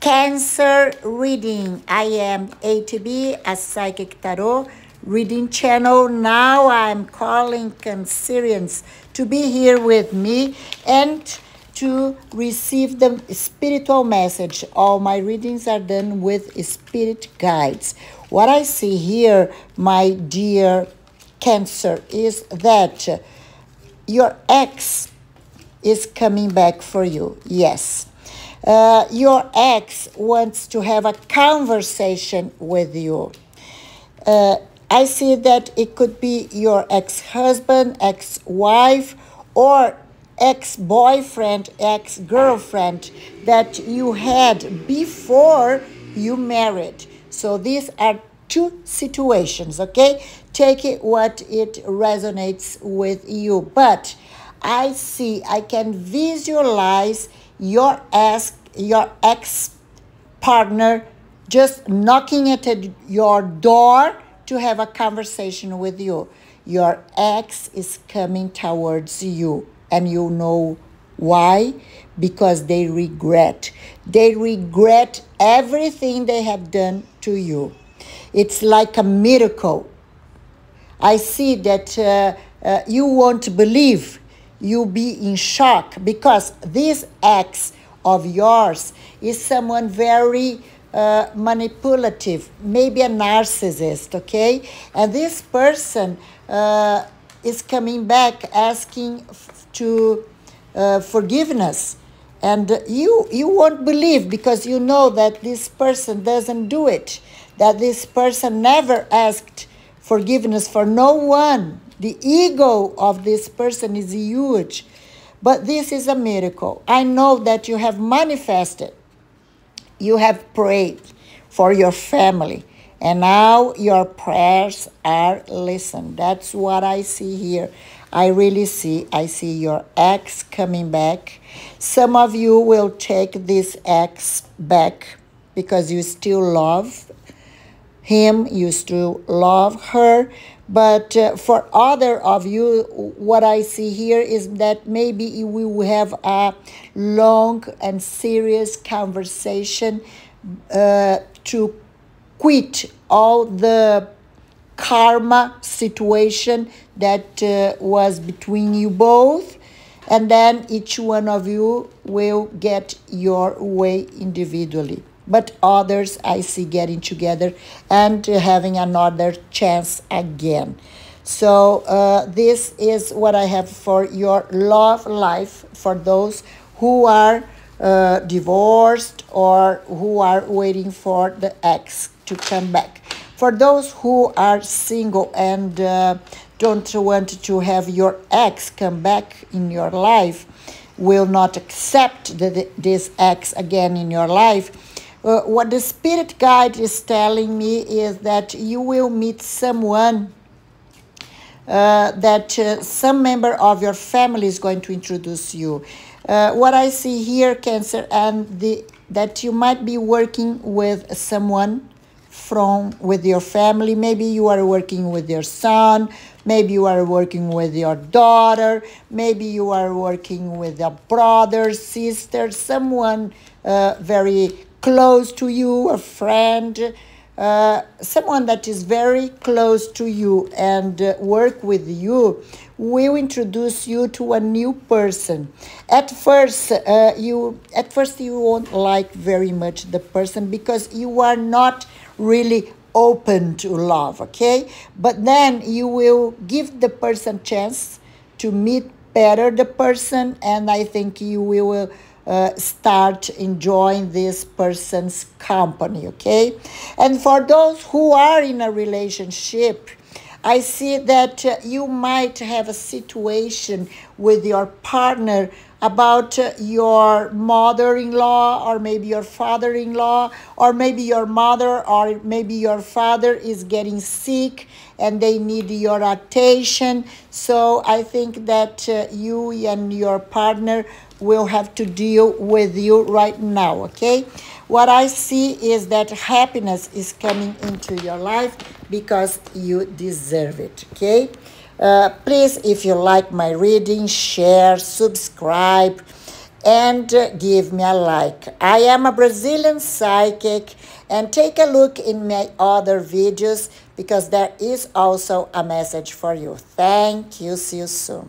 Cancer reading. I am ATB, a psychic tarot reading channel. Now I'm calling Cancerians to be here with me and to receive the spiritual message. All my readings are done with spirit guides. What I see here, my dear Cancer, is that your ex is coming back for you. Yes. Uh, your ex wants to have a conversation with you. Uh, I see that it could be your ex husband, ex wife, or ex boyfriend, ex girlfriend that you had before you married. So these are two situations, okay? Take it what it resonates with you. But I see, I can visualize your ex, your ex partner just knocking at your door to have a conversation with you. Your ex is coming towards you, and you know why? Because they regret. They regret everything they have done to you. It's like a miracle. I see that uh, uh, you won't believe you be in shock because this ex of yours is someone very uh, manipulative, maybe a narcissist, okay? And this person uh, is coming back asking to uh, forgiveness. And you, you won't believe because you know that this person doesn't do it, that this person never asked forgiveness for no one the ego of this person is huge. But this is a miracle. I know that you have manifested, you have prayed for your family, and now your prayers are listened. That's what I see here. I really see, I see your ex coming back. Some of you will take this ex back because you still love him, used to love her, but uh, for other of you, what I see here is that maybe we will have a long and serious conversation uh, to quit all the karma situation that uh, was between you both and then each one of you will get your way individually but others I see getting together and having another chance again. So, uh, this is what I have for your love life for those who are uh, divorced or who are waiting for the ex to come back. For those who are single and uh, don't want to have your ex come back in your life, will not accept the, this ex again in your life, uh, what the spirit guide is telling me is that you will meet someone uh, that uh, some member of your family is going to introduce you. Uh, what I see here, Cancer, and the that you might be working with someone from with your family. Maybe you are working with your son. Maybe you are working with your daughter. Maybe you are working with a brother, sister, someone uh, very close to you, a friend, uh, someone that is very close to you and uh, work with you will introduce you to a new person. At first uh, you at first you won't like very much the person because you are not really open to love okay? But then you will give the person chance to meet better the person and i think you will uh, start enjoying this person's company, okay? And for those who are in a relationship, I see that uh, you might have a situation with your partner about your mother in law, or maybe your father in law, or maybe your mother, or maybe your father is getting sick and they need your attention. So I think that uh, you and your partner will have to deal with you right now, okay? What I see is that happiness is coming into your life because you deserve it, okay? Uh, please, if you like my reading, share, subscribe, and uh, give me a like. I am a Brazilian psychic and take a look in my other videos because there is also a message for you. Thank you. See you soon.